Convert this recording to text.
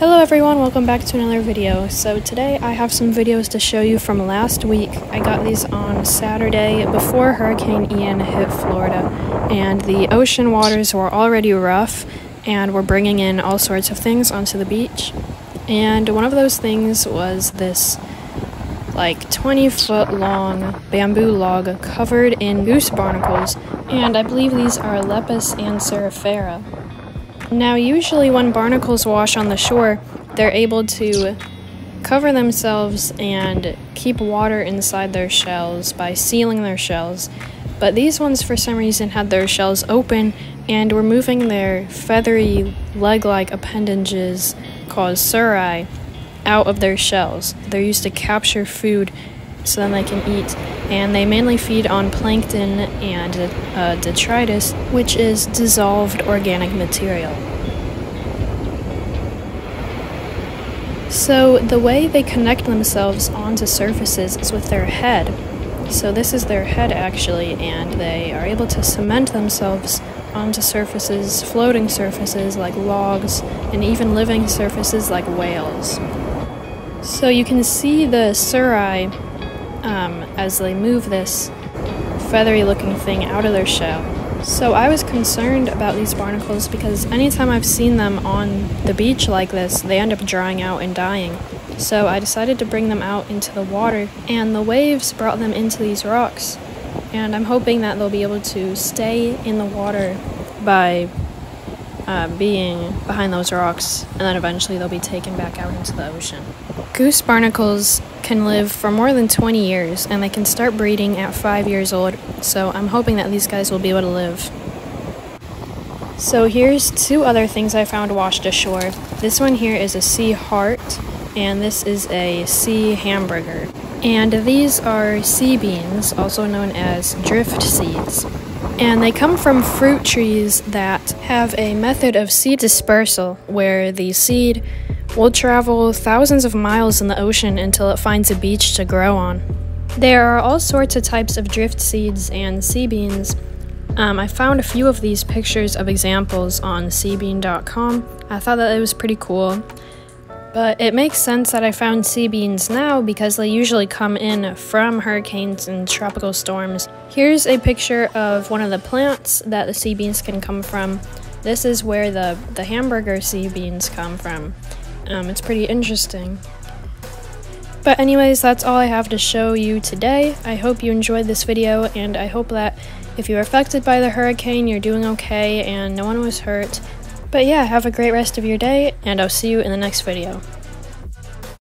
Hello everyone, welcome back to another video. So today I have some videos to show you from last week. I got these on Saturday before Hurricane Ian hit Florida and the ocean waters were already rough and were bringing in all sorts of things onto the beach. And one of those things was this like 20 foot long bamboo log covered in goose barnacles and I believe these are Lepas anserifera. Now, usually when barnacles wash on the shore, they're able to cover themselves and keep water inside their shells by sealing their shells. But these ones, for some reason, had their shells open and were moving their feathery leg like appendages called cirri out of their shells. They're used to capture food so then they can eat. And they mainly feed on plankton and uh, detritus, which is dissolved organic material. So the way they connect themselves onto surfaces is with their head. So this is their head actually, and they are able to cement themselves onto surfaces, floating surfaces like logs, and even living surfaces like whales. So you can see the cirri um, as they move this feathery looking thing out of their shell. So I was concerned about these barnacles because anytime I've seen them on the beach like this, they end up drying out and dying. So I decided to bring them out into the water, and the waves brought them into these rocks. And I'm hoping that they'll be able to stay in the water by uh, being behind those rocks, and then eventually they'll be taken back out into the ocean. Goose barnacles can live for more than 20 years, and they can start breeding at 5 years old, so I'm hoping that these guys will be able to live. So here's two other things I found washed ashore. This one here is a sea heart, and this is a sea hamburger. And these are sea beans, also known as drift seeds and they come from fruit trees that have a method of seed dispersal where the seed will travel thousands of miles in the ocean until it finds a beach to grow on. There are all sorts of types of drift seeds and sea beans. Um, I found a few of these pictures of examples on seabean.com. I thought that it was pretty cool. But it makes sense that I found sea beans now because they usually come in from hurricanes and tropical storms. Here's a picture of one of the plants that the sea beans can come from. This is where the, the hamburger sea beans come from. Um, it's pretty interesting. But anyways, that's all I have to show you today. I hope you enjoyed this video, and I hope that if you were affected by the hurricane, you're doing okay and no one was hurt. But yeah, have a great rest of your day, and I'll see you in the next video.